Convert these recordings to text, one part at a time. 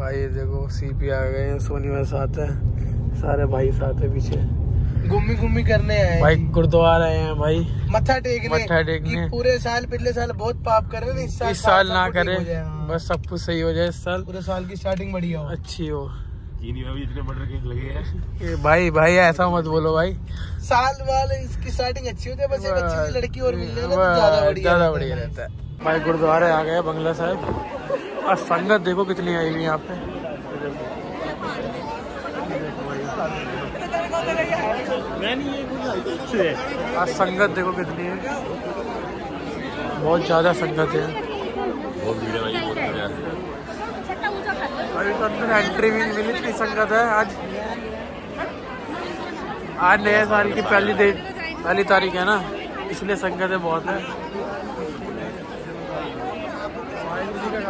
भाई देखो सीपी आ गए हैं सोनी में साथ है सारे भाई साथ है पीछे। घूमी घूमी करने आए भाई गुरुद्वारा आए हैं भाई। मत्था टेकने मत्था टेकने। पूरे साल पिछले साल बहुत पाप कर रहे इस साल इस साल पाप ना करे। हो। बस सब कुछ सही हो जाए इस साल। पूरे साल की स्टार्टिंग बढ़िया हो। अच्छी हो। चीनी में भी इतने केक लगे हैं। भाई भाई ऐसा मत बोलो भाई। साल वाले इसकी स्टार्टिंग अच्छी होती है बस एक अच्छी लड़की और मिल जाए ना तो ज़्यादा बढ़िया रहता है। रहता है। भाई गुरुद्वारे आ गए बंगला साहब। और संगत देखो कितनी आई हुई यहाँ पे। आज संगत देखो कितनी है। बहुत ज़्यादा संगत है। अभी तो अंदर एंट्री भी नहीं मिली इतनी संगत है। आज आज नए साल की पहली डेट पहली तारीख है ना इसलिए संगत है बहुत है। वाहिगुरू जी का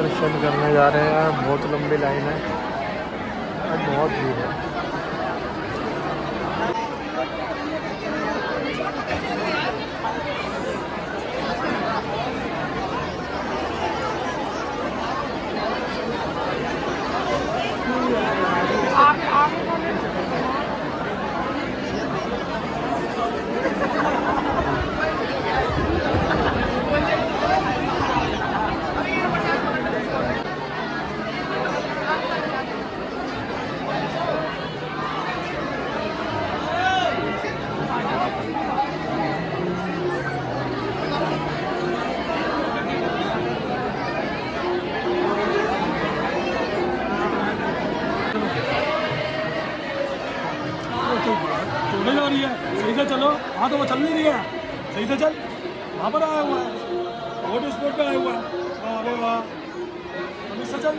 दर्शन करने जा रहे हैं। बहुत लंबी लाइन है और बहुत भीड़ है चलने जा रही है। सही से चलो। हाँ तो वो चल नहीं रही है। सही से चल। वहाँ पर आया हुआ है। वोट स्पोर्ट पे आया हुआ है। अरे वाह इससे चल।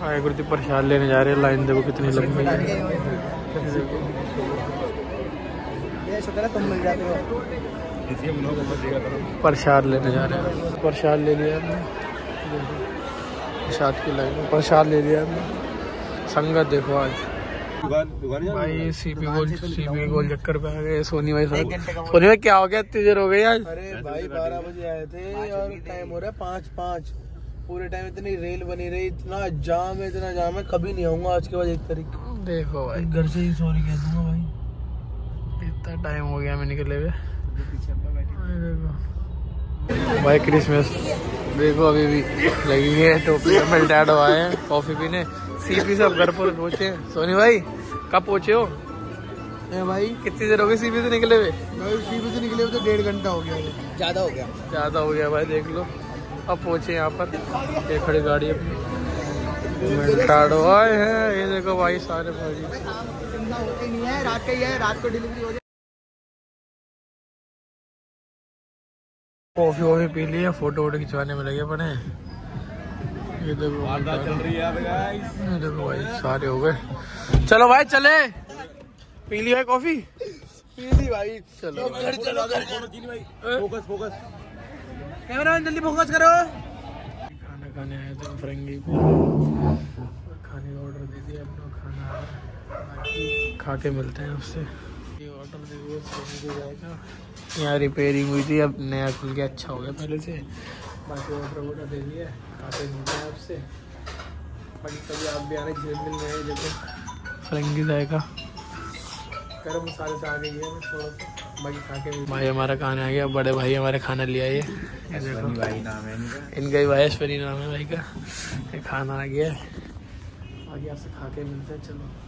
वाहिगुरु जी प्रसाद लेने जा रहे हैं लाइन देखो कितनी लंबी है प्रसाद लेने जा रहे हैं प्रसाद ले लिया हमने प्रसाद की लाइन प्रसाद ले लिया हमने संगत देखो आज भाई सीपी गोल सीपी गोल चक्कर पे आ गए सोनी भाई साहब। सोनी भाई क्या हो गया? इतनी देर हो गई आज? अरे भाई बारह बजे आए थे और टाइम हो रहा है पाँच पाँच। पूरे टाइम इतनी रेल बनी रही इतना जाम है इतना जाम है कभी नहीं आऊँगा आज के बाद एक तारीख देखो भाई। घर से ही सॉरी कह दूँगा भाई। इतना टाइम हो गया हमें निकले हुए देखो। भाई क्रिसमस देखो अभी भी लगी है टोपी में डैड आए हैं कॉफ़ी पीने। सीपी से अब घर पर पहुँचे सोनी भाई कब पहुँचे हो? ए भाई। कितनी देर हो गई सीबी से निकले हुए? भाई सीबी से निकले हुए तो डेढ़ घंटा हो गया। ज़्यादा हो गया। ज़्यादा हो गया भाई देख लो। अब पहुँचे यहाँ पर। ये खड़ी गाड़ी अपनी। आए हैं। ये देखो भाई सारे भाई। नहीं है। रात का ही है। रात को डिलीवरी हो कॉफ़ी वॉफी पी लिया फ़ोटो वोटो खिंचवाने में लगे पड़े हैं ये देखो चल रही है देखो भाई सारे हो गए। चलो भाई चले। पी ली भाई कॉफ़ी? पी ली भाई। चलो। घर चलो घर फोकस फोकस कैमरा जल्दी फोकस करो। खाना खाने आए थे फरंगी खाने का ऑर्डर दे दिया अपना खाना। खा के मिलते हैं आपसे ये ऑर्डर दे दिया जाएगा। यहाँ रिपेयरिंग हुई थी अब नया खुल गया अच्छा हो गया पहले से। बाकी ऑर्डर वॉर्डर दे दिया खा के मिलते हैं आपसे। बाकी कभी आप भी आने जेल मिल रहे हैं देखो फरंगी जाएगा। गर्म मसाले से आ गई है थोड़ा सा बाकी खा के भाई हमारा खाना आ गया बड़े भाई हमारे खाना ले आए। ये देखो भाई नाम है इनका। इनका ही महेश्वरी नाम है भाई का। खाना आ गया है। आगे आपसे खा के मिलते हैं चलो।